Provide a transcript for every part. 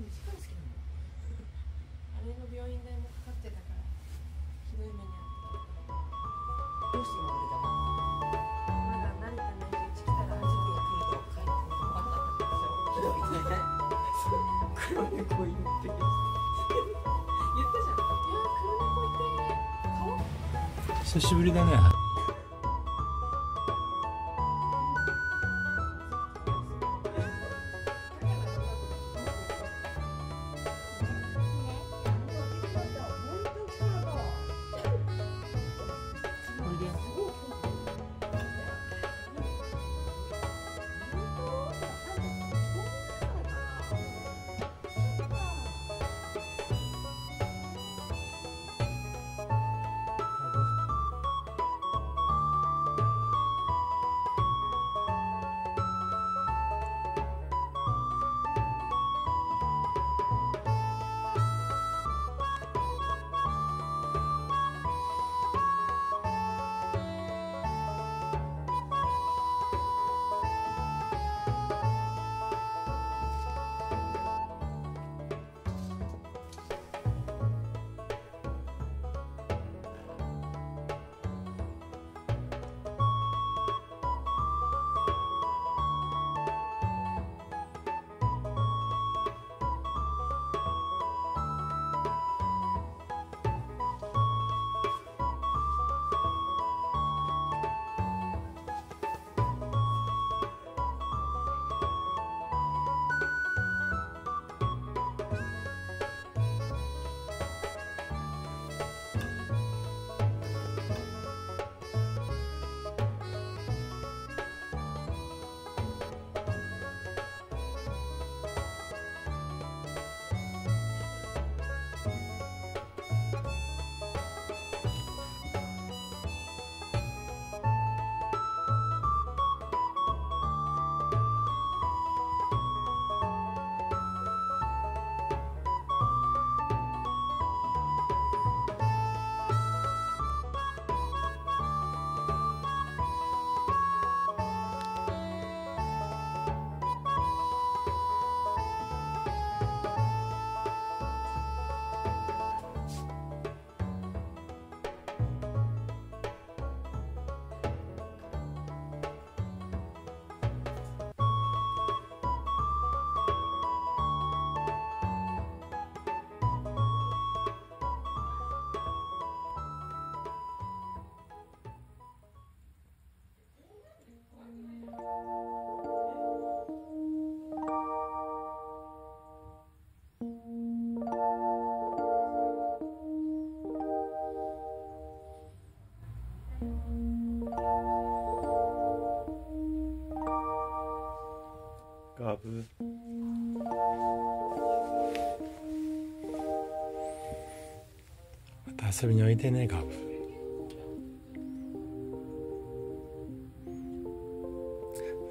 短い好きなのあれの病院代もかかってたからひどい目にあった。どうして今俺だいって言ったじゃんいや黒猫いて顔久しぶりだね遊びにおいでねガブ。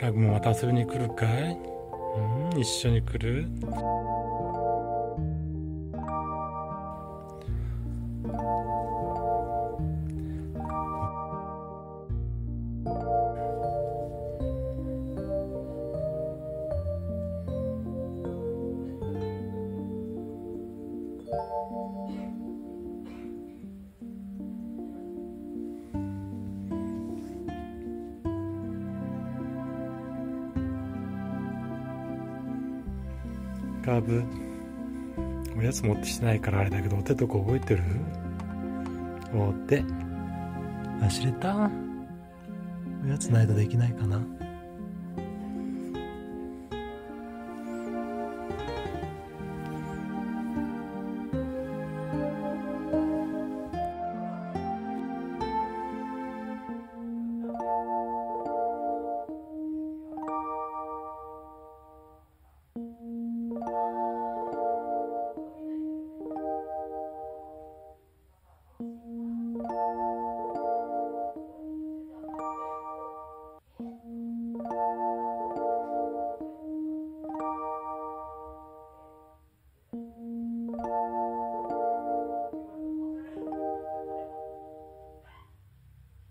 ラグもまた遊びに来るかい？うん一緒に来る？カーブ。おやつ持ってしてないからあれだけどお手とか覚えてる？お手忘れた？おやつの間できないかな？